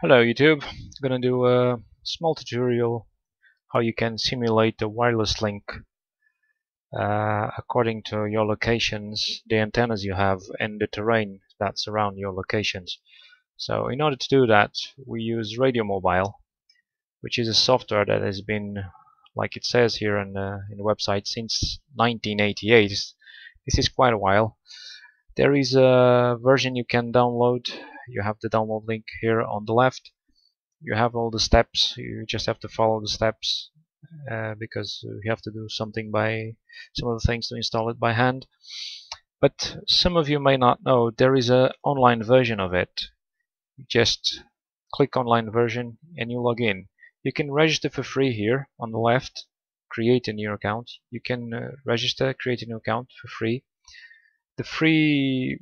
Hello YouTube, I'm gonna do a small tutorial how you can simulate a wireless link uh, according to your locations, the antennas you have and the terrain that's around your locations. So in order to do that we use Radio Mobile which is a software that has been like it says here in, uh, in the website since 1988. This is quite a while. There is a version you can download you have the download link here on the left. You have all the steps. You just have to follow the steps uh, because you have to do something by some of the things to install it by hand. But some of you may not know there is a online version of it. You just click online version and you log in. You can register for free here on the left. Create a new account. You can uh, register create a new account for free. The free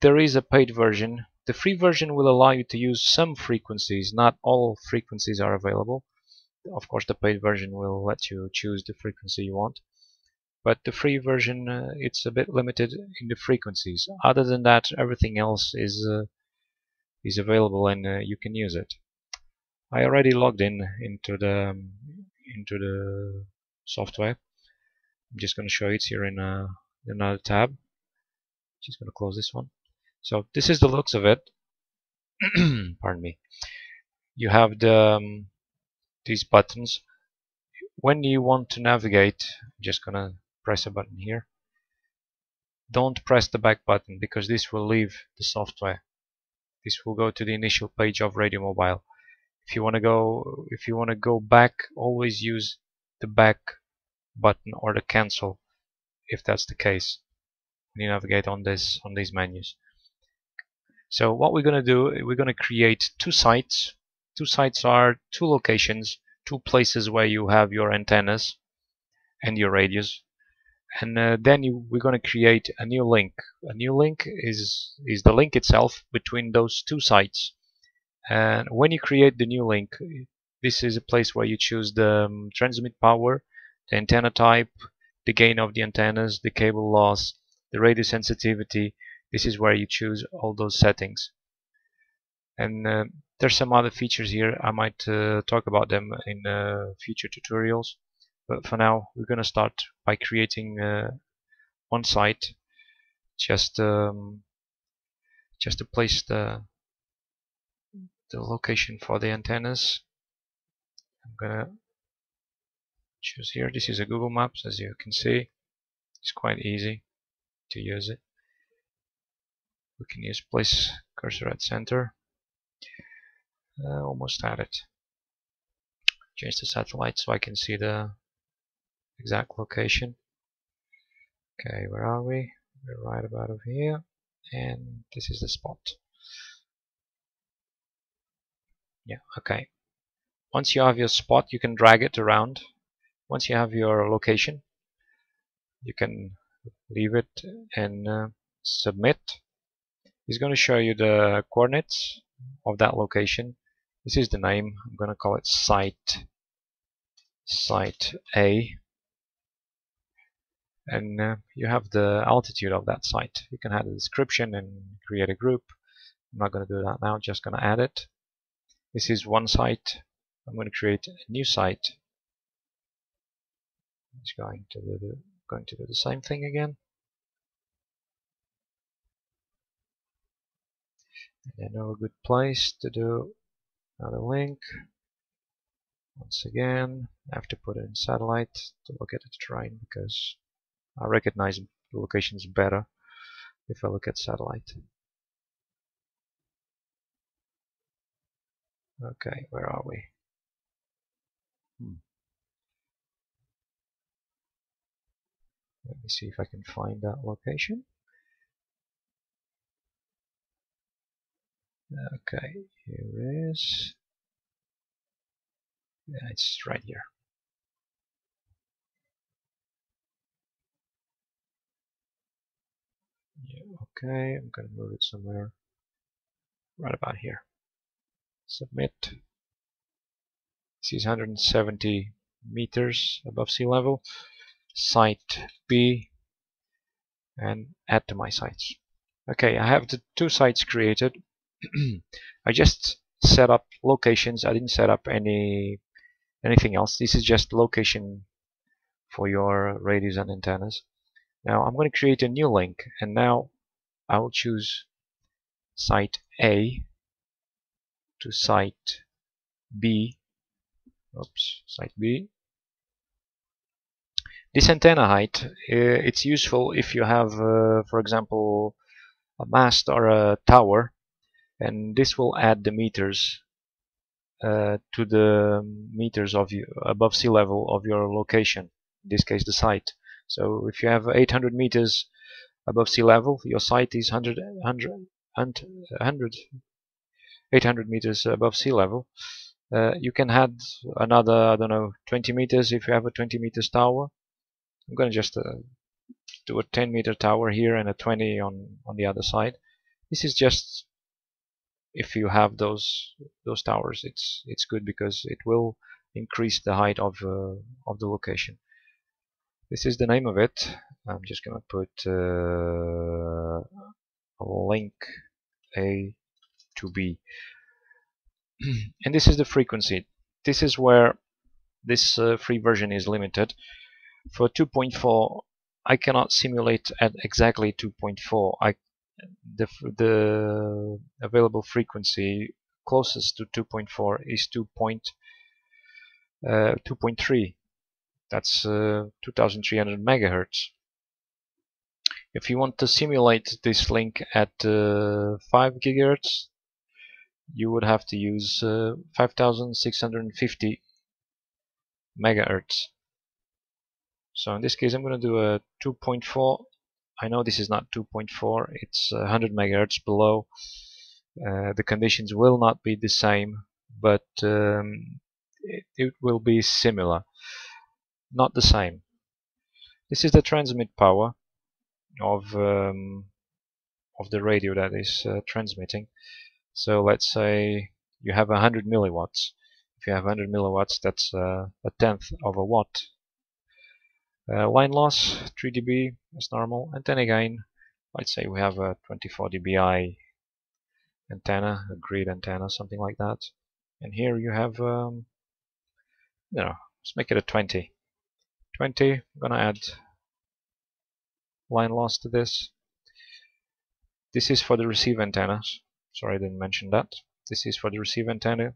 there is a paid version. The free version will allow you to use some frequencies, not all frequencies are available. Of course the paid version will let you choose the frequency you want. But the free version, uh, it's a bit limited in the frequencies. Other than that, everything else is uh, is available and uh, you can use it. I already logged in into the um, into the software. I'm just going to show it here in uh, another tab. Just going to close this one. So this is the looks of it. Pardon me. You have the um, these buttons. When you want to navigate, I'm just gonna press a button here. Don't press the back button because this will leave the software. This will go to the initial page of Radio Mobile. If you want to go, if you want to go back, always use the back button or the cancel, if that's the case. When you navigate on this on these menus. So what we're going to do, we're going to create two sites. Two sites are two locations, two places where you have your antennas and your radios. And uh, then you, we're going to create a new link. A new link is, is the link itself between those two sites. And when you create the new link, this is a place where you choose the um, transmit power, the antenna type, the gain of the antennas, the cable loss, the radio sensitivity, this is where you choose all those settings. And uh, there's some other features here. I might uh, talk about them in uh, future tutorials. But for now we're gonna start by creating uh, one site. Just um, just to place the the location for the antennas. I'm gonna choose here. This is a Google Maps as you can see. It's quite easy to use it we can use place cursor at center. Uh, almost had it. Change the satellite so I can see the exact location. Okay where are we? We're right about over here and this is the spot. Yeah okay. Once you have your spot you can drag it around. Once you have your location you can leave it and uh, submit He's going to show you the coordinates of that location. This is the name. I'm going to call it site site A. And uh, you have the altitude of that site. You can add a description and create a group. I'm not going to do that now, just going to add it. This is one site. I'm going to create a new site. It's going to do the, going to do the same thing again. And another good place to do another link. Once again I have to put in satellite to look at the terrain because I recognize the locations better if I look at satellite. Okay where are we? Hmm. let me see if I can find that location Okay, here is. Yeah, it's right here. Yeah, okay, I'm gonna move it somewhere right about here. Submit. This is 170 meters above sea level. Site B and add to my sites. Okay, I have the two sites created. I just set up locations. I didn't set up any anything else. This is just location for your radios and antennas. Now I'm going to create a new link and now I will choose site A to site B. Oops site B. This antenna height uh, it's useful if you have uh, for example a mast or a tower and this will add the meters uh, to the meters of you above sea level of your location in this case the site. So if you have 800 meters above sea level your site is 100 100 100 800 meters above sea level. Uh, you can add another I don't know 20 meters if you have a 20 meters tower. I'm gonna just uh, do a 10 meter tower here and a 20 on on the other side. This is just if you have those those towers it's it's good because it will increase the height of uh, of the location. This is the name of it. I'm just gonna put uh, link A to B. And this is the frequency. This is where this uh, free version is limited. For 2.4 I cannot simulate at exactly 2.4 I the, the available frequency closest to 2.4 is 2. uh, 2.3 that's uh, 2300 megahertz if you want to simulate this link at uh, 5 gigahertz you would have to use uh, 5650 megahertz so in this case I'm going to do a 2.4 I know this is not 2.4 it's 100 megahertz below. Uh, the conditions will not be the same but um, it, it, will be similar. Not the same. This is the transmit power of um, of the radio that is uh, transmitting. So let's say you have 100 milliwatts. If you have 100 milliwatts that's uh, a tenth of a watt uh, line loss 3 dB as normal. And then again let's say we have a 24 dBi antenna a grid antenna something like that. And here you have um, you know let's make it a 20 20 I'm gonna add line loss to this. This is for the receive antennas. Sorry I didn't mention that. This is for the receive antenna.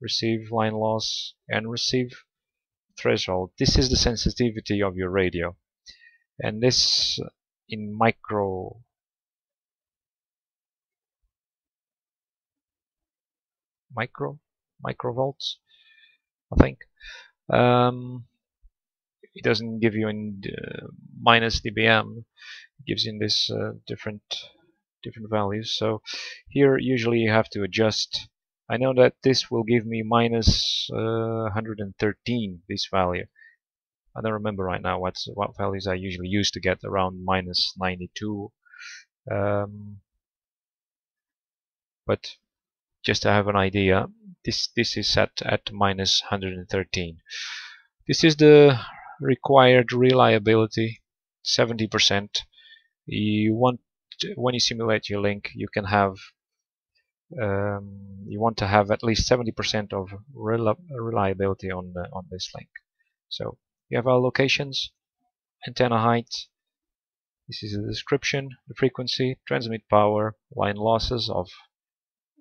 Receive line loss and receive threshold. This is the sensitivity of your radio. And this in micro micro microvolts I think um, it doesn't give you in uh, minus dBm it gives you in this uh, different different values so here usually you have to adjust I know that this will give me minus, uh, 113 this value. I don't remember right now what's what values I usually use to get around minus 92 um, but just to have an idea this this is set at minus 113 this is the required reliability 70% you want when you simulate your link you can have um, you want to have at least 70% of reliability on the, on this link. So you have our locations, antenna height. This is the description, the frequency, transmit power, line losses of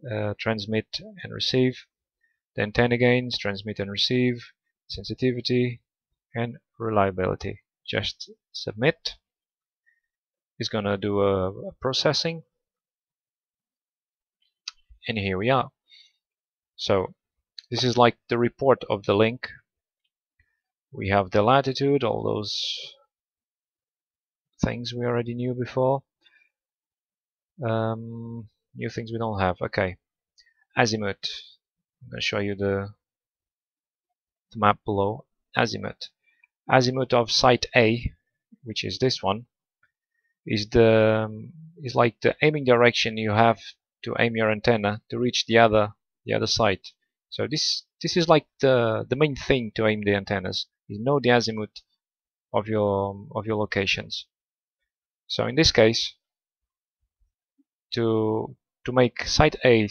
uh, transmit and receive, the antenna gains, transmit and receive, sensitivity, and reliability. Just submit. It's gonna do a, a processing and here we are. So this is like the report of the link. We have the latitude all those things we already knew before. Um, new things we don't have. Okay. Azimuth. I'm going to show you the, the map below. Azimuth. Azimuth of site A which is this one is the is like the aiming direction you have to aim your antenna to reach the other the other site. So this this is like the the main thing to aim the antennas. You know the azimuth of your of your locations. So in this case, to to make site A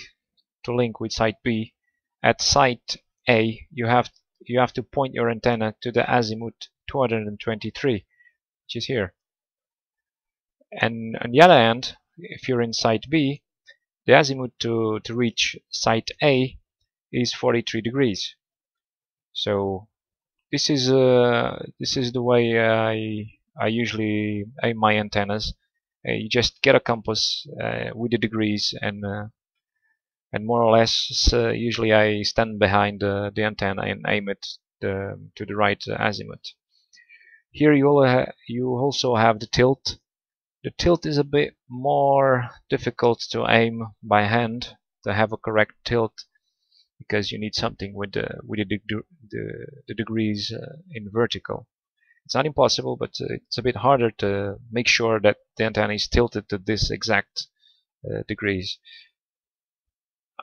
to link with site B, at site A you have you have to point your antenna to the azimuth 223, which is here. And on the other hand, if you're in site B, the azimuth to, to reach site A is 43 degrees. So this is uh, this is the way I I usually aim my antennas. Uh, you just get a compass uh, with the degrees and uh, and more or less uh, usually I stand behind the antenna and aim it the, to the right azimuth. Here you, you also have the tilt. The tilt is a bit more difficult to aim by hand to have a correct tilt because you need something with the with the, the, the degrees uh, in vertical. It's not impossible, but uh, it's a bit harder to make sure that the antenna is tilted to this exact uh, degrees.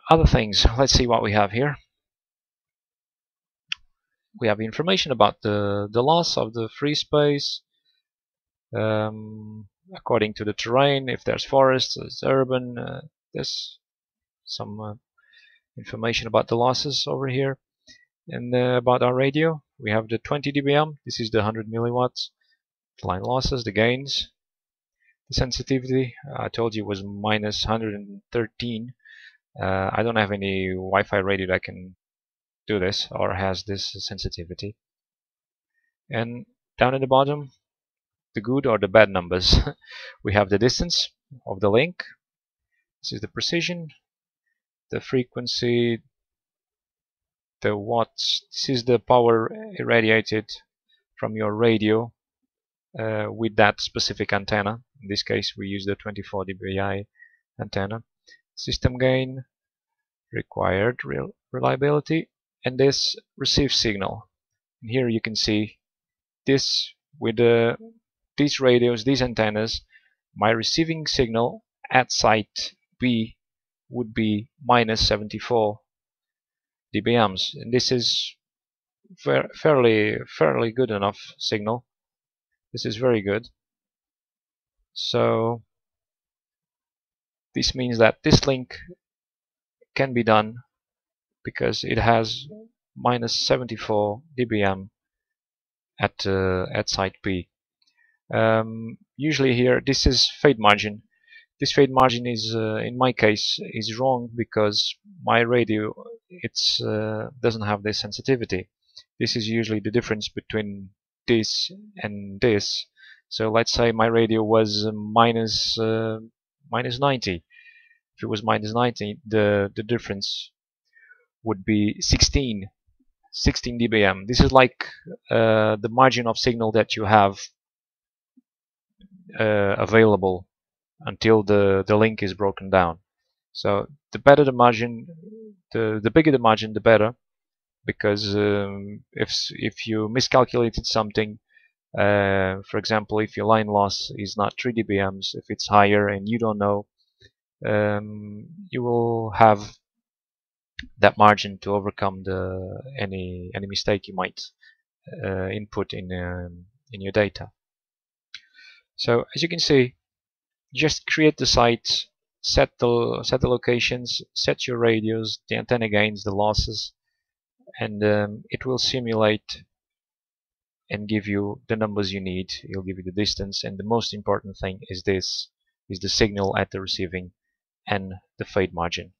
Other things, let's see what we have here. We have information about the, the loss of the free space, um, according to the terrain, if there's forests, there's urban, uh, there's some uh, information about the losses over here. And uh, about our radio, we have the 20 dBm, this is the 100 milliwatts, the line losses, the gains, the sensitivity, I told you was minus 113. Uh, I don't have any Wi-Fi radio that can do this or has this sensitivity. And down at the bottom, the good or the bad numbers. we have the distance of the link. This is the precision, the frequency, the watts. This is the power irradiated from your radio uh, with that specific antenna. In this case, we use the 24 dBi antenna. System gain, required real reliability, and this receive signal. And here you can see this with the these radios, these antennas, my receiving signal at site B would be minus 74 dBms. And this is fairly fairly good enough signal. This is very good. So this means that this link can be done because it has minus 74 dBm at uh, at site B um, usually here this is fade margin. This fade margin is uh, in my case is wrong because my radio it's uh, doesn't have this sensitivity. This is usually the difference between this and this. So let's say my radio was minus, uh, minus 90 if it was minus 90 the the difference would be 16 16 dBm. This is like uh, the margin of signal that you have uh, available until the, the link is broken down. So the better the margin, the, the bigger the margin, the better. Because um, if, if you miscalculated something, uh, for example, if your line loss is not 3 dBms, if it's higher and you don't know, um, you will have that margin to overcome the any any mistake you might uh, input in um, in your data. So as you can see, just create the site, set the set the locations, set your radios, the antenna gains, the losses, and um, it will simulate and give you the numbers you need. It'll give you the distance, and the most important thing is this: is the signal at the receiving and the fade margin.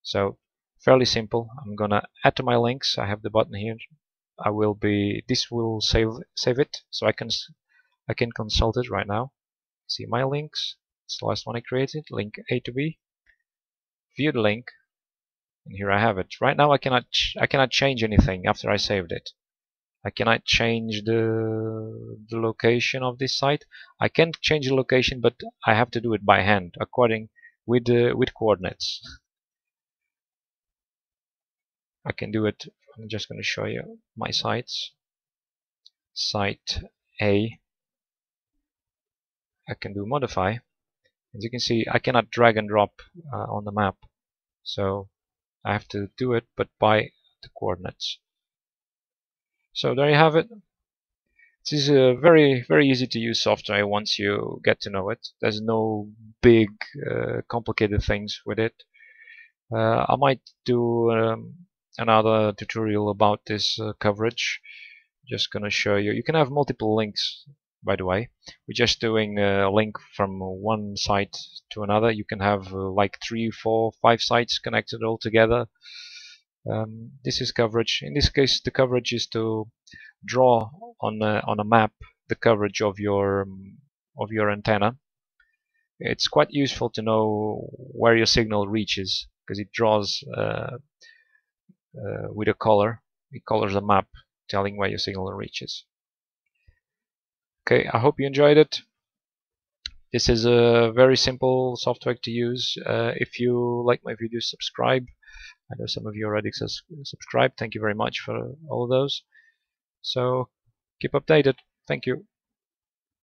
So fairly simple. I'm gonna add to my links. I have the button here. I will be. This will save save it, so I can I can consult it right now. See my links. It's the last one I created link A to B. View the link. And here I have it. Right now I cannot I cannot change anything after I saved it. I cannot change the, the location of this site. I can change the location but I have to do it by hand according with uh, with coordinates. I can do it. I'm just going to show you my sites. Site A I can do modify. As you can see, I cannot drag and drop uh, on the map. So I have to do it, but by the coordinates. So there you have it. This is a very, very easy to use software once you get to know it. There's no big, uh, complicated things with it. Uh, I might do um, another tutorial about this uh, coverage. Just gonna show you. You can have multiple links, by the way. We're just doing a link from one site to another. You can have uh, like three, four, five sites connected all together. Um, this is coverage. In this case, the coverage is to draw on a, on a map the coverage of your um, of your antenna. It's quite useful to know where your signal reaches because it draws uh, uh, with a color. It colors a map telling where your signal reaches. Okay, I hope you enjoyed it. This is a very simple software to use. Uh, if you like my videos, subscribe. I know some of you already subscribed. Thank you very much for all of those. So keep updated. Thank you.